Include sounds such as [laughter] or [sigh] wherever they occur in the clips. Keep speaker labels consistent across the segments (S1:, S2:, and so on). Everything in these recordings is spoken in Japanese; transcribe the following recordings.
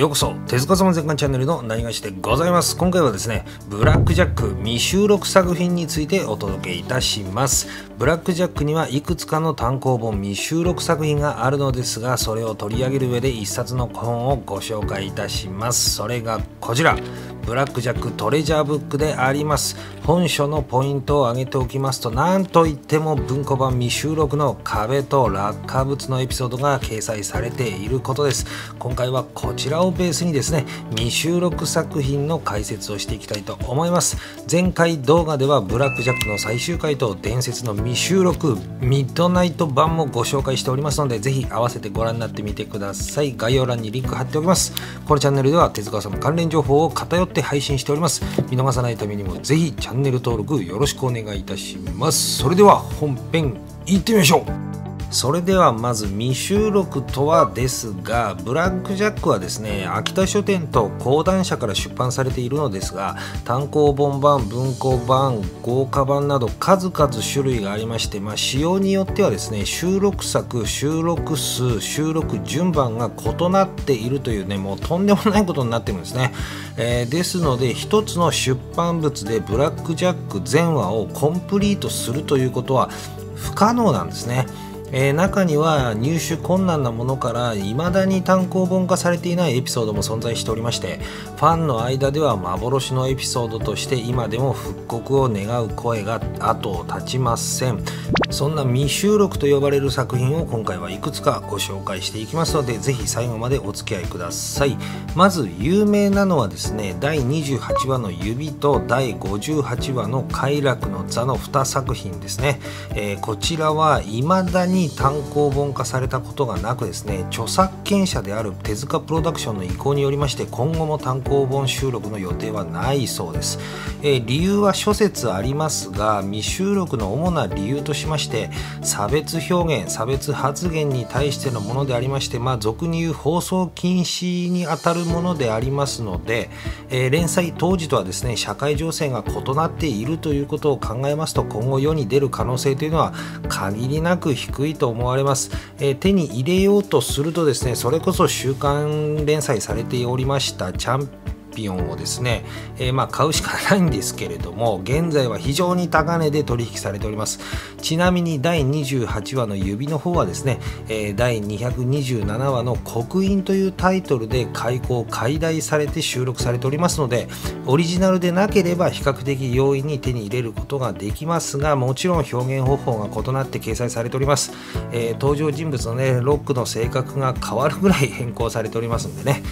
S1: ようこそ手塚様全館チャンネルの何がしでございます。今回はですねブラックジャック未収録作品についてお届けいたします。ブラックジャックにはいくつかの単行本未収録作品があるのですがそれを取り上げる上で一冊の本をご紹介いたします。それがこちら。ブラックジャックトレジャーブックであります。本書のポイントを挙げておきますと何といっても文庫版未収録の壁と落下物のエピソードが掲載されていることです。今回はこちらをベースにですね未収録作品の解説をしていきたいと思います。前回動画ではブラックジャックの最終回と伝説の未収録ミッドナイト版もご紹介しておりますのでぜひ合わせてご覧になってみてください。概要欄にリンク貼っておきます。このチャンネルでは手塚さんの関連情報を偏って配信しております。見逃さないためにもぜひチャンネル登録よろしくお願いいたします。それでは本編いってみましょう。それではまず未収録とはですがブラックジャックはですね秋田書店と講談社から出版されているのですが単行本版文庫版豪華版など数々種類がありまして、まあ、仕様によってはですね収録作収録数収録順番が異なっているというねもうとんでもないことになってるんですね、えー、ですので一つの出版物でブラックジャック全話をコンプリートするということは不可能なんですね。えー、中には入手困難なものから未だに単行本化されていないエピソードも存在しておりましてファンの間では幻のエピソードとして今でも復刻を願う声が後を絶ちません。そんな未収録と呼ばれる作品を今回はいくつかご紹介していきますのでぜひ最後までお付き合いください。まず有名なのはですね第28話の指と第58話の快楽の座の2作品ですね、えー、こちらは未だに単行本化されたことがなくですね著作権者である手塚プロダクションの意向によりまして今後も単行本収録の予定はないそうです、えー、理由は諸説ありますが未収録の主な理由としましてして差別表現差別発言に対してのものでありましてまあ俗に言う放送禁止にあたるものでありますので、えー、連載当時とはですね社会情勢が異なっているということを考えますと今後世に出る可能性というのは限りなく低いいと思われます、えー、手に入れようとするとですねそれこそ週刊連載されておりましたチャンピオンをですね、えー、まあ買うしかないんですけれども現在は非常に高値で取引されております。ちなみに第28話の指の方はですね、えー、第227話の刻印というタイトルで開講解題されて収録されておりますのでオリジナルでなければ比較的容易に手に入れることができますがもちろん表現方法が異なって掲載されております、えー、登場人物のねロックの性格が変わるぐらい変更されておりますんでね、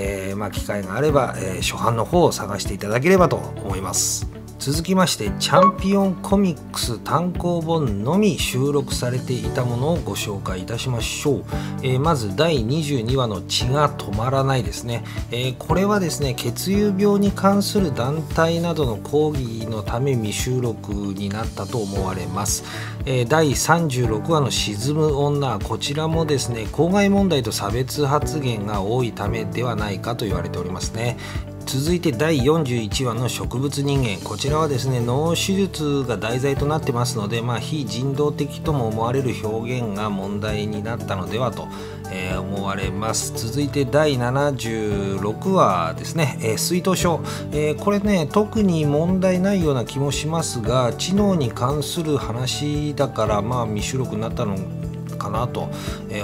S1: えー、まあ機会があれば、えー、初版の方を探していただければと思います。続きましてチャンピオンコミックス単行本のみ収録されていたものをご紹介いたしましょう、えー、まず第22話の血が止まらないですね、えー、これはですね血友病に関する団体などの講義のため未収録になったと思われます、えー、第36話の沈む女こちらもですね公害問題と差別発言が多いためではないかと言われておりますね。続いて第41話の植物人間。こちらはですね脳手術が題材となってますので、まあ、非人道的とも思われる表現が問題になったのではと、えー、思われます。続いて第76話ですね、えー、水頭症、えー、これね特に問題ないような気もしますが知能に関する話だからまあ未収録になったのかなと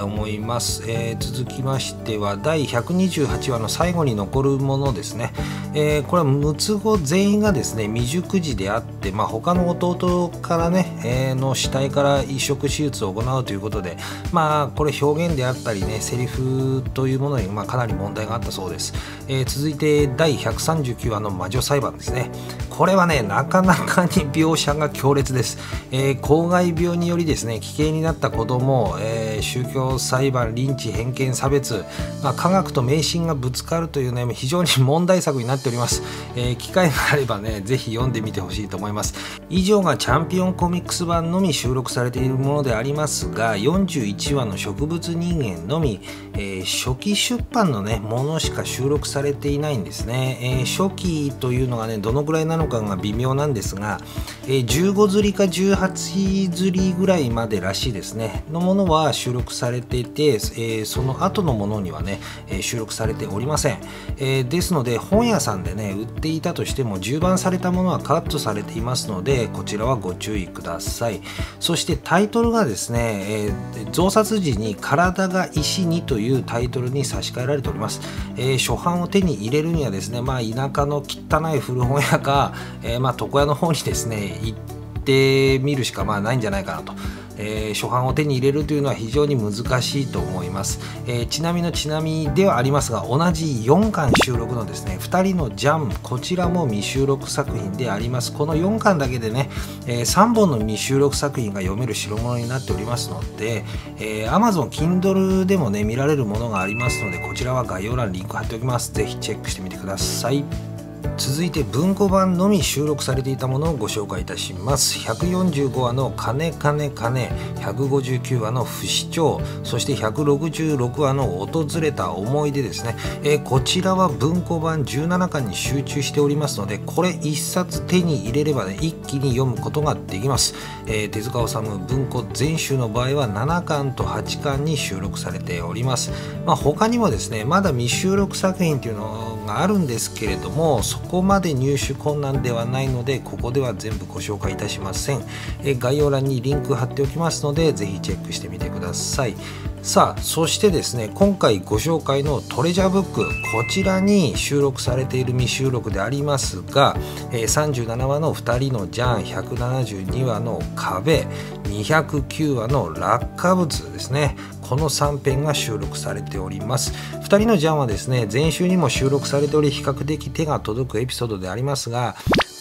S1: 思います、えー、続きましては第128話の最後に残るものですね、えー、これは六つ子全員がですね未熟児であって、まあ、他の弟からね、えー、の死体から移植手術を行うということでまあこれ表現であったりねセリフというものに、まあ、かなり問題があったそうです、え、続いて第139話の魔女裁判ですね。これはねなかなかに描写が強烈です、えー、公害病によりですね危険になった子供えー、宗教裁判、リンチ、偏見、差別、まあ、科学と迷信がぶつかるというね、非常に問題作になっております。えー、機会があればね、ぜひ読んでみてほしいと思います。以上がチャンピオンコミックス版のみ収録されているものでありますが、41話の植物人間のみ、えー、初期出版のね、ものしか収録されていないんですね。えー、初期というのがね、どのぐらいなのかが微妙なんですが、えー、15釣りか18釣りぐらいまでらしいですね。のものは収録されていて、え、その後のものにはね、え、収録されておりません、え、ですので本屋さんでね売っていたとしても重版されたものはカットされていますのでこちらはご注意くださいそしてタイトルがですね、え増刷時に「体が石に」といういうタイトルに差し替えられております、え初版を手に入れるにはですねまあ田舎の汚い古本屋か、えまあ床屋の方にですね行ってみるしかまあないんじゃないかなと。えー、初版を手に入れるというのは非常に難しいと思います、えー、ちなみのちなみではありますが同じ4巻収録のですね2人のジャンこちらも未収録作品であります。この4巻だけでね、えー、3本の未収録作品が読める代物になっておりますので、えー、Amazon Kindle でもね見られるものがありますのでこちらは概要欄にリンク貼っておきます。ぜひチェックしてみてください。続いて文庫版のみ収録されていたものをご紹介いたします。145話の「金金金」159話の「不死鳥」そして166話の「訪れた思い出」ですね、え、こちらは文庫版17巻に集中しておりますのでこれ1冊手に入れればね一気に読むことができます、えー、手塚治虫文庫全集の場合は7巻と8巻に収録されております、まあ、他にもですねまだ未収録作品っていうのがあるんですけれどもそこまで入手困難ではないのでここでは全部ご紹介いたしません。え概要欄にリンク貼っておきますのでぜひチェックしてみてください。さあそしてですね今回ご紹介のトレジャーブックこちらに収録されている未収録でありますが、え37話の2人のジャン172話の壁209話の落下物ですね。この3編が収録されております。2人のジャンはですね前週にも収録されており比較的手が届くエピソードでありますが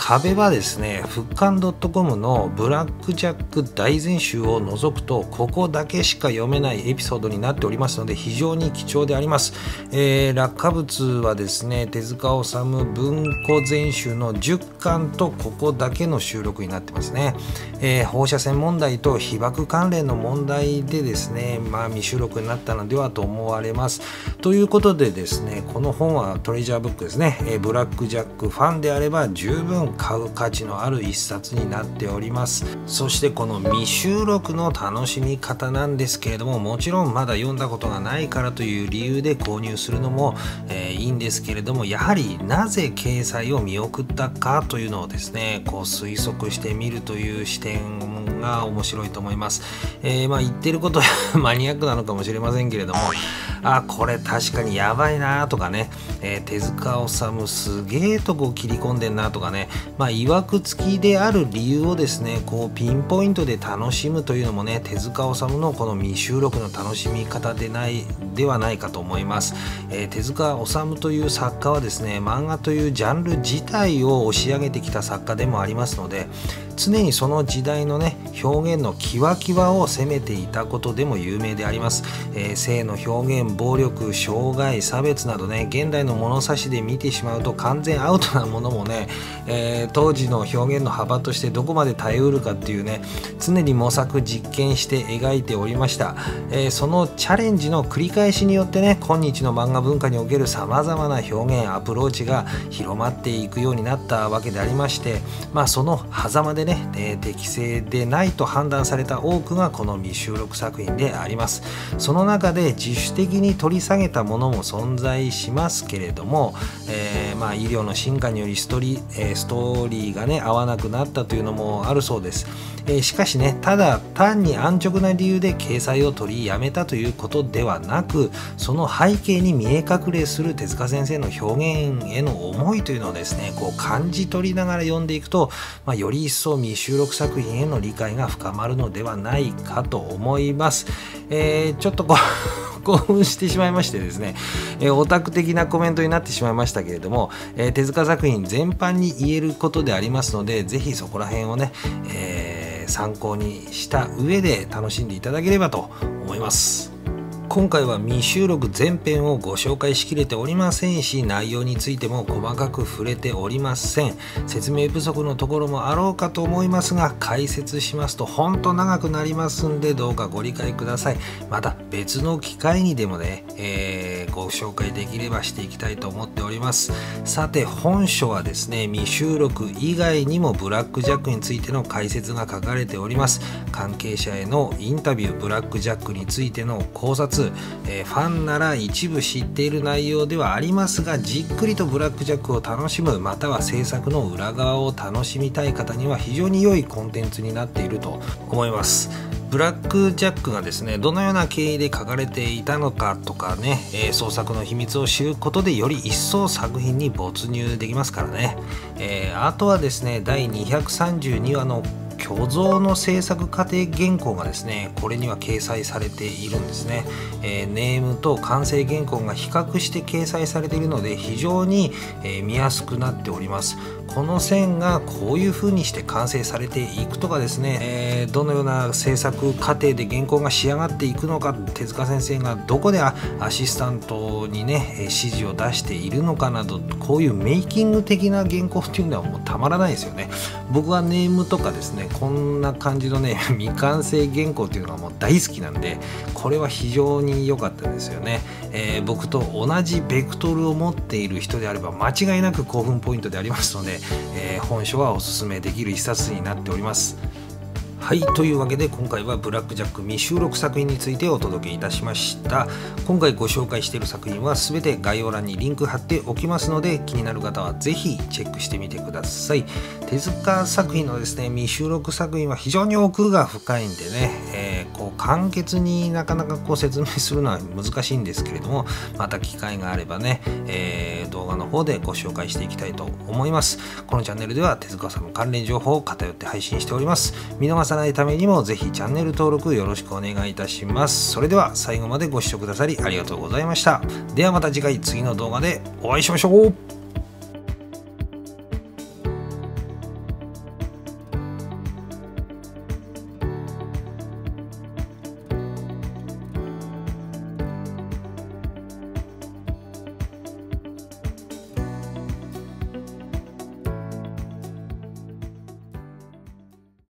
S1: 壁はですね、復刊 .com のブラックジャック大全集を除くと、ここだけしか読めないエピソードになっておりますので、非常に貴重であります。えー、落下物はですね、手塚治虫文庫全集の10巻とここだけの収録になってますね。えー、放射線問題と被爆関連の問題でですね、まあ未収録になったのではと思われます。ということでですね、この本はトレジャーブックですね、えー、ブラックジャックファンであれば十分買う価値のある一冊になっております。そしてこの未収録の楽しみ方なんですけれどももちろんまだ読んだことがないからという理由で購入するのも、えー、いいんですけれどもやはりなぜ掲載を見送ったかというのをですねこう推測してみるという視点が面白いと思います、えー、まあ言ってること [laughs] マニアックなのかもしれませんけれどもあこれ確かにやばいなとかね、えー、手塚治虫すげえとこ切り込んでんなとかね。まあいわくつきである理由をですねこうピンポイントで楽しむというのもね手塚治虫のこの未収録の楽しみ方でないではないかと思います、えー、手塚治虫という作家はですね漫画というジャンル自体を押し上げてきた作家でもありますので常にその時代のね表現のキワキワを攻めていたことでも有名であります、えー、性の表現暴力障害差別などね現代の物差しで見てしまうと完全アウトなものもね、えー、当時の表現の幅としてどこまで耐えうるかっていうね常に模索実験して描いておりました、えー、そのチャレンジの繰り返しによってね今日の漫画文化におけるさまざまな表現アプローチが広まっていくようになったわけでありましてまあその狭間でね、えー、適正でないと判断された多くがこの未収録作品であります。その中で自主的にに取り下げたものも存在しますけれども、えー、まあ、医療の進化によりストーリー、えー、ストーリーがね合わなくなったというのもあるそうです、えしかしねただ単に安直な理由で掲載を取りやめたということではなくその背景に見え隠れする手塚先生の表現への思いというのをですねこう感じ取りながら読んでいくと、まあ、より一層未収録作品への理解が深まるのではないかと思います。えー、ちょっとこう興奮してしまいましてですね、えー、オタク的なコメントになってしまいましたけれども、えー、手塚作品全般に言えることでありますので、是非そこら辺をね、えー、参考にした上で楽しんでいただければと思います。今回は未収録全編をご紹介しきれておりませんし内容についても細かく触れておりません。説明不足のところもあろうかと思いますが解説しますとほんと長くなりますんでどうかご理解ください。また別の機会にでもね、えーご紹介できればしていきたいと思っております。さて本書はですね未収録以外にもブラックジャックについての解説が書かれております。関係者へのインタビューブラックジャックについての考察、えー、ファンなら一部知っている内容ではありますがじっくりとブラックジャックを楽しむまたは制作の裏側を楽しみたい方には非常に良いコンテンツになっていると思います。ブラック・ジャックがですねどのような経緯で書かれていたのかとかね、えー、創作の秘密を知ることでより一層作品に没入できますからね、えー、あとはですね第232話の虚像の制作過程原稿がですねこれには掲載されているんですね、えー、ネームと完成原稿が比較して掲載されているので非常に、えー、見やすくなっております。この線がこういう風にして完成されていくとかですね、えー、どのような制作過程で原稿が仕上がっていくのか。手塚先生がどこでアシスタントにね指示を出しているのかなどこういうメイキング的な原稿っていうのはもうたまらないですよね。僕はネームとかですねこんな感じのね [laughs] 未完成原稿っていうのがもう大好きなんでこれは非常に良かったですよね、えー、僕と同じベクトルを持っている人であれば間違いなく興奮ポイントでありますのででえー、本書はおすすめできる一冊になっております。はいというわけで今回はブラックジャック未収録作品についてお届けいたしました。今回ご紹介している作品は全て概要欄にリンク貼っておきますので気になる方は是非チェックしてみてください。手塚作品のですね未収録作品は非常に奥が深いんでね、えー、こう簡潔になかなかこう説明するのは難しいんですけれどもまた機会があればね、えー、動画の方でご紹介していきたいと思います。このチャンネルでは手塚さんの関連情報を偏って配信しております。見逃ささないためにもぜひチャンネル登録よろしくお願いいたします。それでは最後までご視聴くださりありがとうございました。ではまた次回次の動画でお会いしましょう